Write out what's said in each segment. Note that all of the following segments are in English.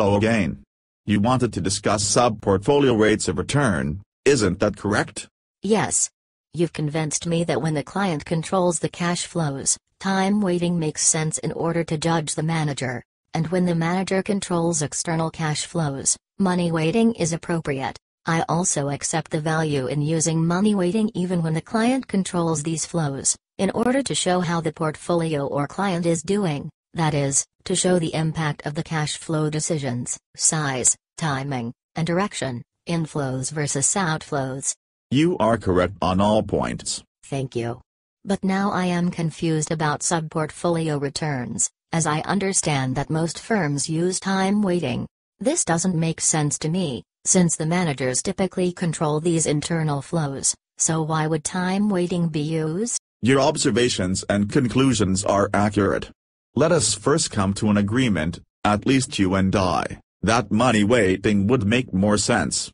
flow again. You wanted to discuss sub-portfolio rates of return, isn't that correct? Yes. You've convinced me that when the client controls the cash flows, time weighting makes sense in order to judge the manager, and when the manager controls external cash flows, money weighting is appropriate. I also accept the value in using money weighting even when the client controls these flows, in order to show how the portfolio or client is doing, that is, to show the impact of the cash flow decisions, size, timing, and direction, inflows versus outflows. You are correct on all points. Thank you. But now I am confused about sub-portfolio returns, as I understand that most firms use time weighting. This doesn't make sense to me, since the managers typically control these internal flows, so why would time weighting be used? Your observations and conclusions are accurate. Let us first come to an agreement, at least you and I, that money weighting would make more sense.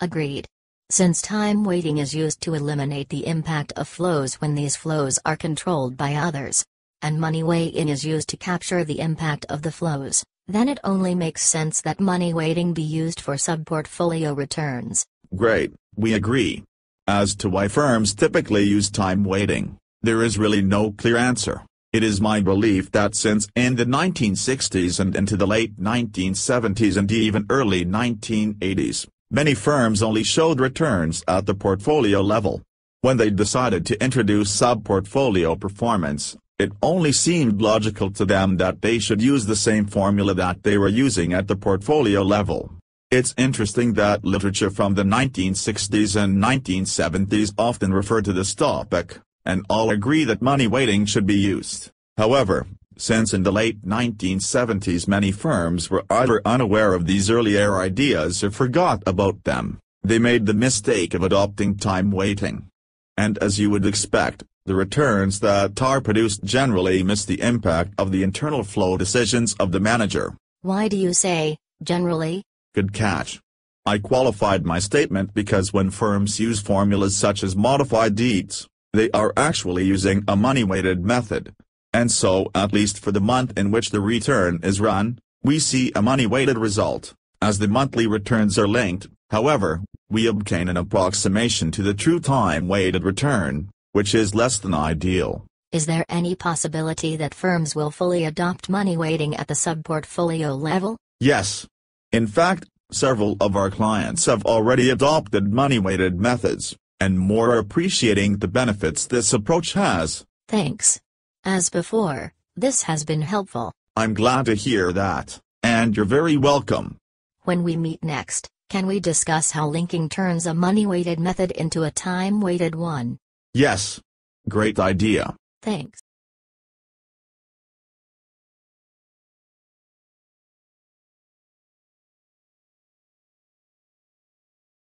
Agreed. Since time weighting is used to eliminate the impact of flows when these flows are controlled by others, and money weighting is used to capture the impact of the flows, then it only makes sense that money weighting be used for sub-portfolio returns. Great, we agree. As to why firms typically use time weighting, there is really no clear answer. It is my belief that since in the 1960s and into the late 1970s and even early 1980s, many firms only showed returns at the portfolio level. When they decided to introduce sub-portfolio performance, it only seemed logical to them that they should use the same formula that they were using at the portfolio level. It's interesting that literature from the 1960s and 1970s often refer to this topic, and all agree that money weighting should be used. However, since in the late 1970s many firms were either unaware of these earlier ideas or forgot about them, they made the mistake of adopting time weighting. And as you would expect, the returns that are produced generally miss the impact of the internal flow decisions of the manager. Why do you say, generally? Good catch. I qualified my statement because when firms use formulas such as modified Dietz, they are actually using a money-weighted method. And so at least for the month in which the return is run, we see a money-weighted result. As the monthly returns are linked, however, we obtain an approximation to the true time-weighted return, which is less than ideal. Is there any possibility that firms will fully adopt money weighting at the sub-portfolio level? Yes. In fact, several of our clients have already adopted money-weighted methods and more appreciating the benefits this approach has. Thanks. As before, this has been helpful. I'm glad to hear that, and you're very welcome. When we meet next, can we discuss how linking turns a money-weighted method into a time-weighted one? Yes. Great idea. Thanks.